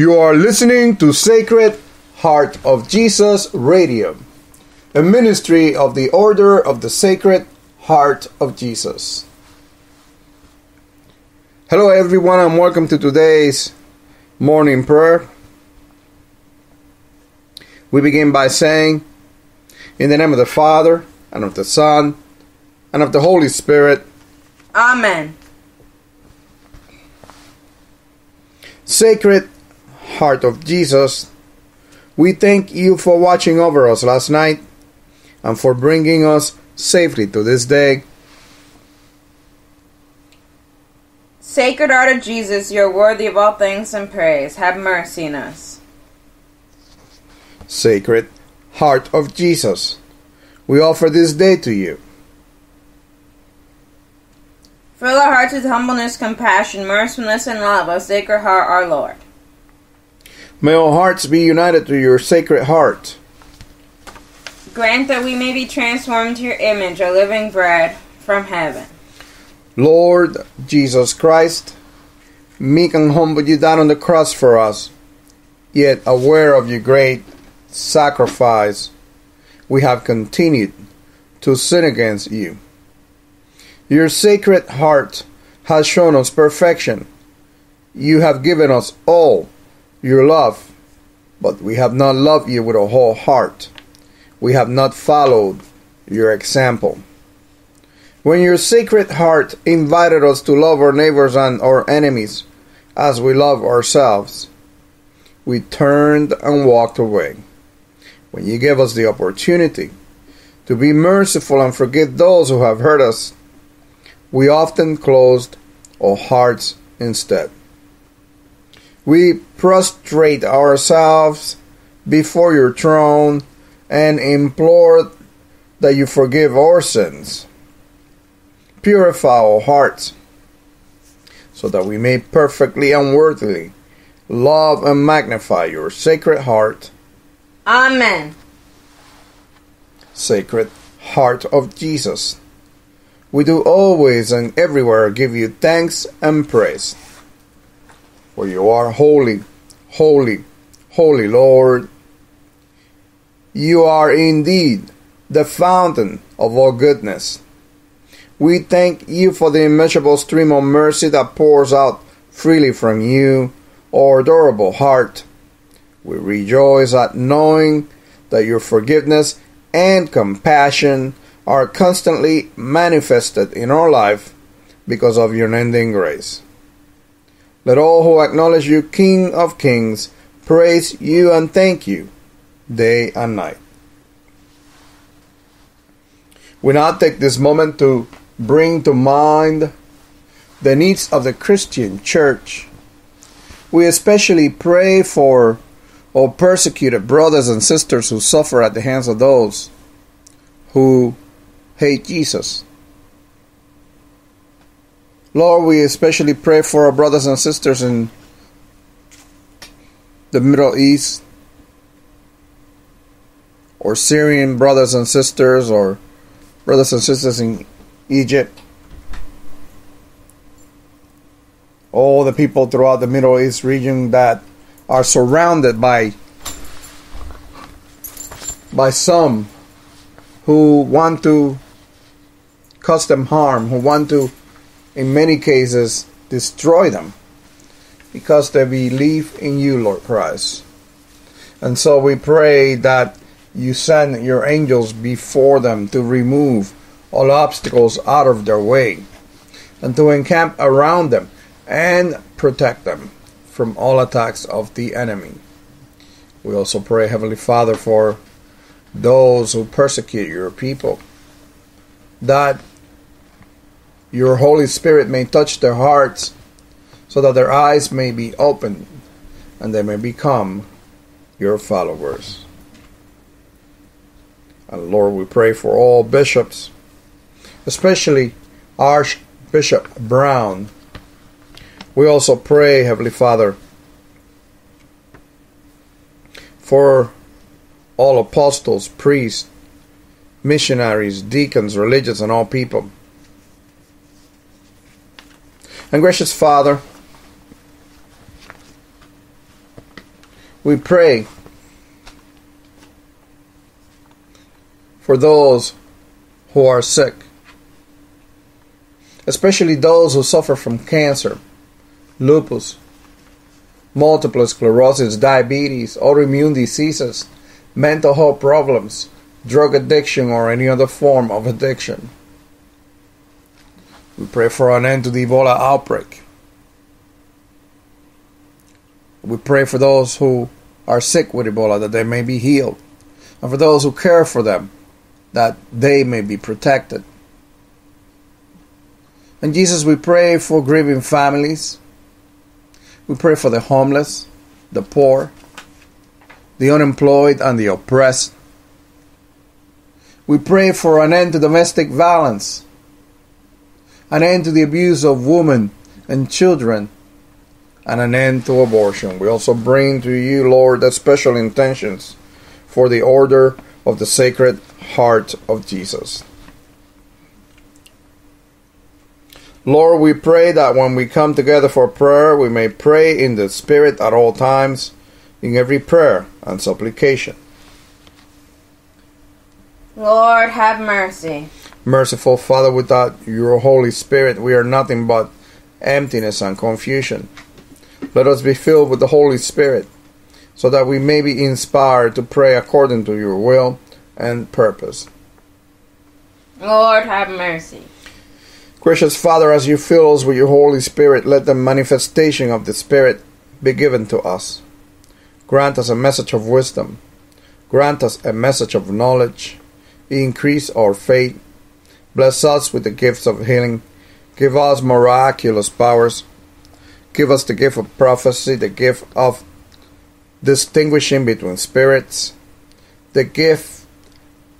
You are listening to Sacred Heart of Jesus Radio, a ministry of the Order of the Sacred Heart of Jesus. Hello, everyone, and welcome to today's morning prayer. We begin by saying, In the name of the Father, and of the Son, and of the Holy Spirit, Amen. Sacred Heart of Jesus, we thank you for watching over us last night and for bringing us safely to this day. Sacred Heart of Jesus, you are worthy of all thanks and praise. Have mercy on us. Sacred Heart of Jesus, we offer this day to you. Fill our hearts with humbleness, compassion, mercifulness, and love, O Sacred Heart, our Lord. May all hearts be united to your Sacred Heart. Grant that we may be transformed to your image, O living bread from heaven. Lord Jesus Christ, meek and humble you died on the cross for us, yet aware of your great sacrifice, we have continued to sin against you. Your sacred heart has shown us perfection. You have given us all your love, but we have not loved you with a whole heart. We have not followed your example. When your sacred heart invited us to love our neighbors and our enemies as we love ourselves, we turned and walked away. When you gave us the opportunity to be merciful and forgive those who have hurt us, we often closed our hearts instead. We prostrate ourselves before your throne and implore that you forgive our sins. Purify our hearts so that we may perfectly and worthily love and magnify your sacred heart, Amen. sacred heart of Jesus. We do always and everywhere give you thanks and praise. For you are holy, holy, holy Lord. You are indeed the fountain of all goodness. We thank you for the immeasurable stream of mercy that pours out freely from you, our adorable heart. We rejoice at knowing that your forgiveness and compassion are constantly manifested in our life because of your unending grace. Let all who acknowledge you, King of Kings, praise you and thank you day and night. We now take this moment to bring to mind the needs of the Christian church. We especially pray for our persecuted brothers and sisters who suffer at the hands of those who hate Jesus. Lord, we especially pray for our brothers and sisters in the Middle East, or Syrian brothers and sisters, or brothers and sisters in Egypt. All the people throughout the Middle East region that are surrounded by by some who want to cause them harm, who want to, in many cases, destroy them because they believe in you, Lord Christ. And so we pray that you send your angels before them to remove all obstacles out of their way and to encamp around them and protect them from all attacks of the enemy. We also pray, Heavenly Father, for those who persecute your people, that your Holy Spirit may touch their hearts so that their eyes may be opened and they may become your followers. And Lord, we pray for all bishops, especially Archbishop Brown. We also pray, Heavenly Father, for all apostles, priests, missionaries, deacons, religious, and all people. And gracious Father, We pray for those who are sick, especially those who suffer from cancer, lupus, multiple sclerosis, diabetes, autoimmune diseases, mental health problems, drug addiction, or any other form of addiction. We pray for an end to the Ebola outbreak. We pray for those who are sick with Ebola that they may be healed, and for those who care for them that they may be protected. And Jesus, we pray for grieving families. We pray for the homeless, the poor, the unemployed, and the oppressed. We pray for an end to domestic violence, an end to the abuse of women and children, and an end to abortion. We also bring to you, Lord, the special intentions for the order of the Sacred Heart of Jesus. Lord, we pray that when we come together for prayer, we may pray in the Spirit at all times, in every prayer and supplication. Lord, have mercy. Merciful Father, without your Holy Spirit, we are nothing but emptiness and confusion. Let us be filled with the Holy Spirit, so that we may be inspired to pray according to your will and purpose. Lord, have mercy. Gracious Father, as you fill us with your Holy Spirit, let the manifestation of the Spirit be given to us. Grant us a message of wisdom. Grant us a message of knowledge. Increase our faith. Bless us with the gifts of healing. Give us miraculous powers. Give us the gift of prophecy, the gift of distinguishing between spirits, the gift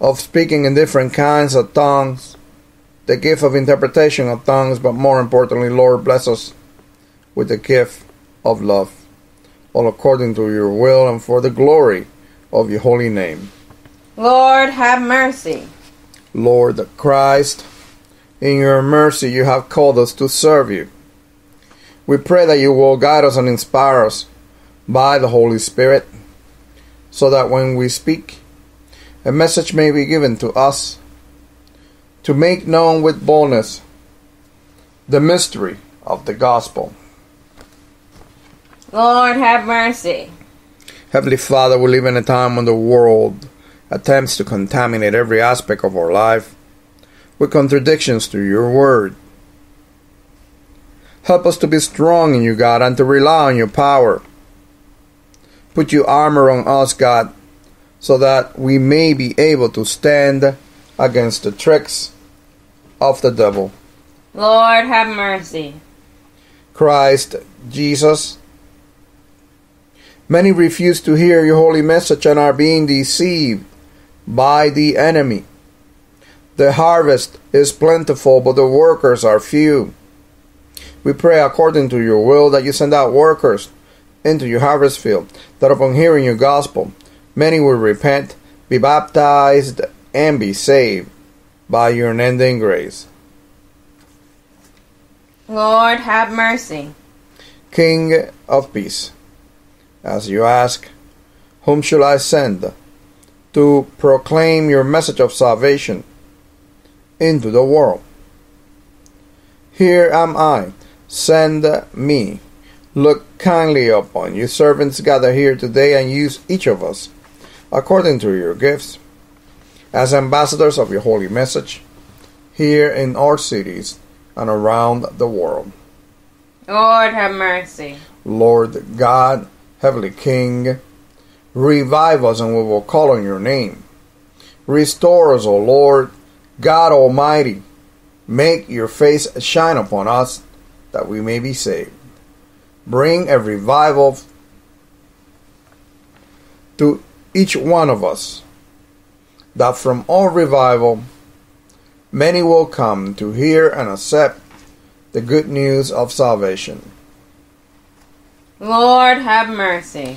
of speaking in different kinds of tongues, the gift of interpretation of tongues, but more importantly, Lord, bless us with the gift of love, all according to your will and for the glory of your holy name. Lord, have mercy. Lord Christ, in your mercy you have called us to serve you. We pray that you will guide us and inspire us by the Holy Spirit, so that when we speak, a message may be given to us to make known with boldness the mystery of the gospel. Lord, have mercy. Heavenly Father, we live in a time when the world attempts to contaminate every aspect of our life with contradictions to your word. Help us to be strong in you, God, and to rely on your power. Put your armor on us, God, so that we may be able to stand against the tricks of the devil. Lord, have mercy. Christ Jesus. Many refuse to hear your holy message and are being deceived by the enemy. The harvest is plentiful, but the workers are few. We pray according to your will that you send out workers into your harvest field, that upon hearing your gospel, many will repent, be baptized, and be saved by your unending grace. Lord, have mercy. King of peace, as you ask, whom shall I send to proclaim your message of salvation into the world? Here am I, send me. Look kindly upon your servants gather here today and use each of us according to your gifts as ambassadors of your holy message here in our cities and around the world. Lord, have mercy. Lord God, Heavenly King, revive us and we will call on your name. Restore us, O Lord, God Almighty. Make your face shine upon us that we may be saved. Bring a revival to each one of us, that from all revival many will come to hear and accept the good news of salvation. Lord, have mercy.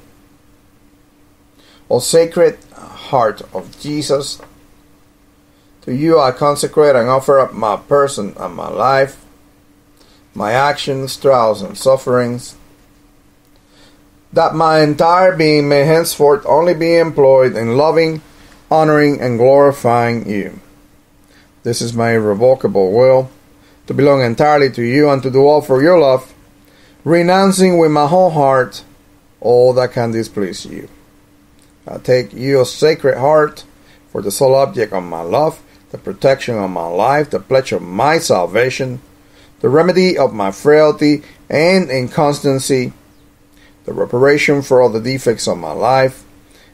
O sacred heart of Jesus, to you I consecrate and offer up my person and my life, my actions, trials, and sufferings, that my entire being may henceforth only be employed in loving, honoring, and glorifying you. This is my irrevocable will, to belong entirely to you and to do all for your love, renouncing with my whole heart all that can displease you. I take your sacred heart for the sole object of my love, the protection of my life, the pledge of my salvation, the remedy of my frailty and inconstancy, the reparation for all the defects of my life,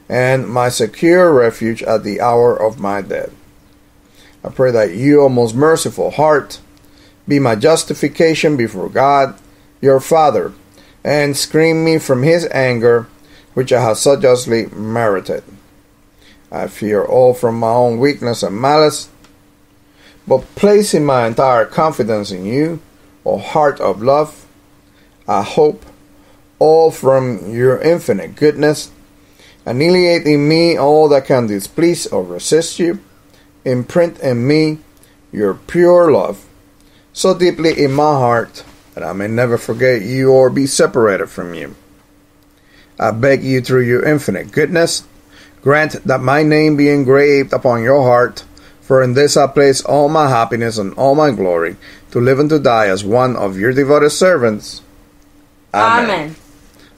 and my secure refuge at the hour of my death. I pray that you, O most merciful heart, be my justification before God, your Father, and screen me from his anger, which I have so justly merited. I fear all from my own weakness and malice, but placing my entire confidence in you, O heart of love, I hope all from your infinite goodness, annihilate in me all that can displease or resist you, imprint in me your pure love so deeply in my heart that I may never forget you or be separated from you. I beg you through your infinite goodness, grant that my name be engraved upon your heart, for in this I place all my happiness and all my glory, to live and to die as one of your devoted servants. Amen. Amen.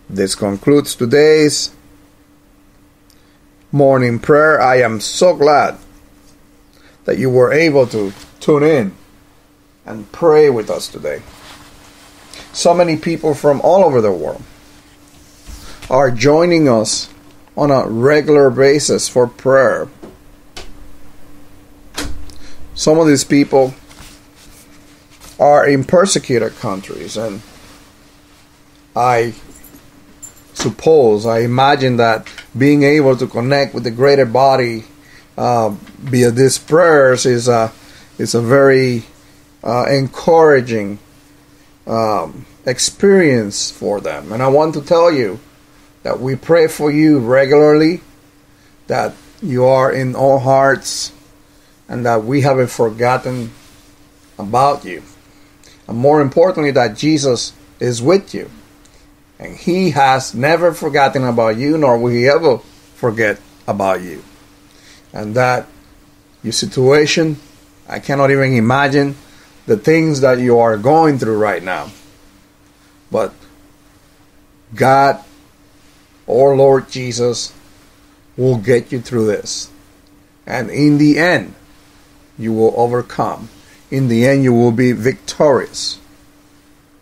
This concludes today's morning prayer. I am so glad that you were able to tune in and pray with us today so many people from all over the world are joining us on a regular basis for prayer. Some of these people are in persecuted countries, and I suppose, I imagine that being able to connect with the greater body uh, via these prayers is a, is a very uh, encouraging um, experience for them. And I want to tell you that we pray for you regularly, that you are in all hearts, and that we haven't forgotten about you. And more importantly, that Jesus is with you. And he has never forgotten about you, nor will he ever forget about you. And that your situation, I cannot even imagine the things that you are going through right now. But God or Lord Jesus will get you through this. And in the end, you will overcome. In the end, you will be victorious.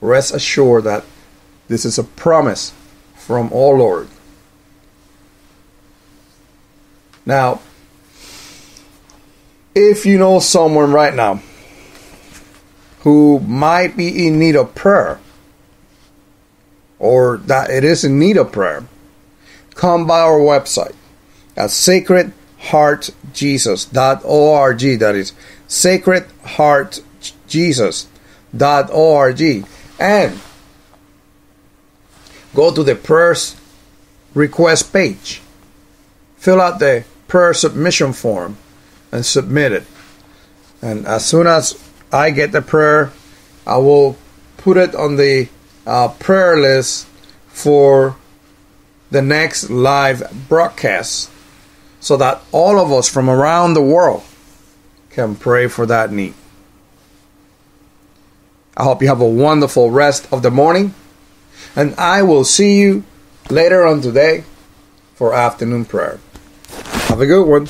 Rest assured that this is a promise from our Lord. Now, if you know someone right now who might be in need of prayer or that it is in need of prayer, come by our website at sacredheartjesus.org. That is sacredheartjesus.org. And go to the prayers request page, fill out the prayer submission form, and submit it. And as soon as I get the prayer, I will put it on the uh, prayer list for the next live broadcast so that all of us from around the world can pray for that need. I hope you have a wonderful rest of the morning, and I will see you later on today for afternoon prayer. Have a good one.